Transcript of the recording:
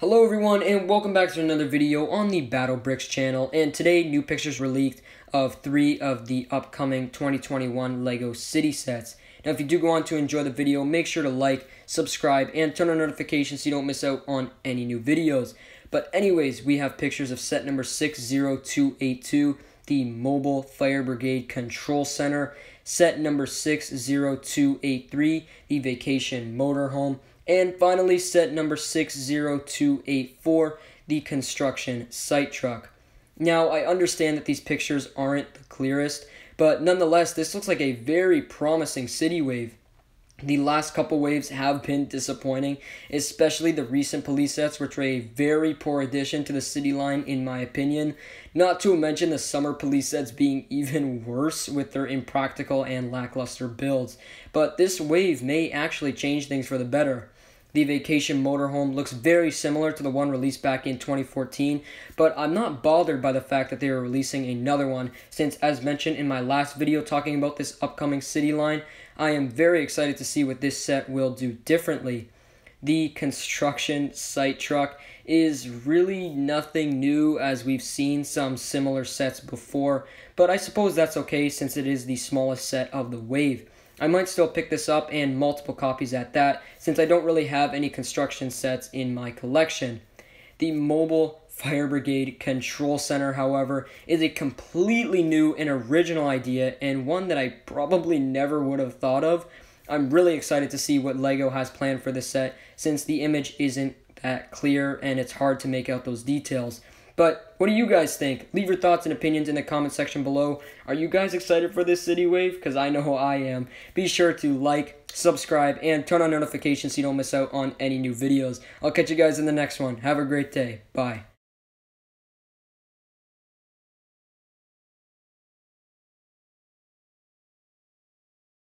Hello everyone and welcome back to another video on the BATLbricks channel and today new pictures were leaked of three of the upcoming 2021 LEGO City sets. Now if you do go on to enjoy the video make sure to like, subscribe, and turn on notifications so you don't miss out on any new videos. But anyways we have pictures of set number 60282 the Mobile Fire Brigade Control Center, set number 60283 the Vacation Motorhome, and finally, set number 60284, the construction site truck. Now, I understand that these pictures aren't the clearest, but nonetheless, this looks like a very promising city wave. The last couple waves have been disappointing, especially the recent police sets, which were a very poor addition to the city line, in my opinion. Not to mention the summer police sets being even worse with their impractical and lackluster builds. But this wave may actually change things for the better. The Vacation Motorhome looks very similar to the one released back in 2014, but I'm not bothered by the fact that they are releasing another one, since as mentioned in my last video talking about this upcoming city line, I am very excited to see what this set will do differently. The construction site truck is really nothing new as we've seen some similar sets before, but I suppose that's okay since it is the smallest set of the wave. I might still pick this up and multiple copies at that, since I don't really have any construction sets in my collection. The Mobile Fire Brigade Control Center, however, is a completely new and original idea and one that I probably never would have thought of. I'm really excited to see what LEGO has planned for this set since the image isn't that clear and it's hard to make out those details. But what do you guys think? Leave your thoughts and opinions in the comment section below. Are you guys excited for this city wave? Because I know I am. Be sure to like, subscribe, and turn on notifications so you don't miss out on any new videos. I'll catch you guys in the next one. Have a great day. Bye.